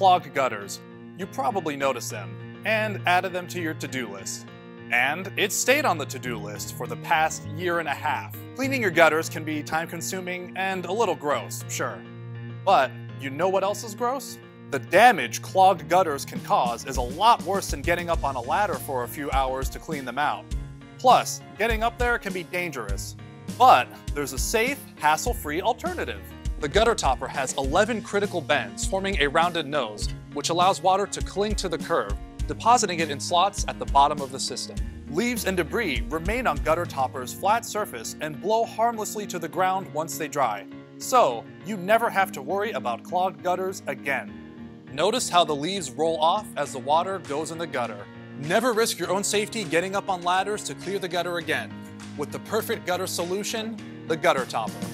clogged gutters. You probably noticed them and added them to your to-do list. And it stayed on the to-do list for the past year and a half. Cleaning your gutters can be time-consuming and a little gross, sure. But you know what else is gross? The damage clogged gutters can cause is a lot worse than getting up on a ladder for a few hours to clean them out. Plus, getting up there can be dangerous. But there's a safe, hassle-free alternative. The gutter topper has 11 critical bends forming a rounded nose, which allows water to cling to the curve, depositing it in slots at the bottom of the system. Leaves and debris remain on gutter topper's flat surface and blow harmlessly to the ground once they dry. So, you never have to worry about clogged gutters again. Notice how the leaves roll off as the water goes in the gutter. Never risk your own safety getting up on ladders to clear the gutter again. With the perfect gutter solution, the gutter topper.